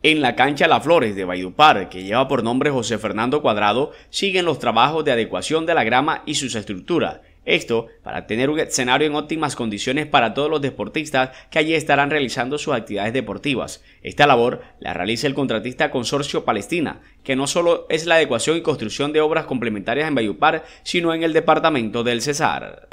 En la cancha La Flores de Valledupar, que lleva por nombre José Fernando Cuadrado, siguen los trabajos de adecuación de la grama y sus estructuras. Esto para tener un escenario en óptimas condiciones para todos los deportistas que allí estarán realizando sus actividades deportivas. Esta labor la realiza el contratista Consorcio Palestina, que no solo es la adecuación y construcción de obras complementarias en Valledupar, sino en el departamento del Cesar.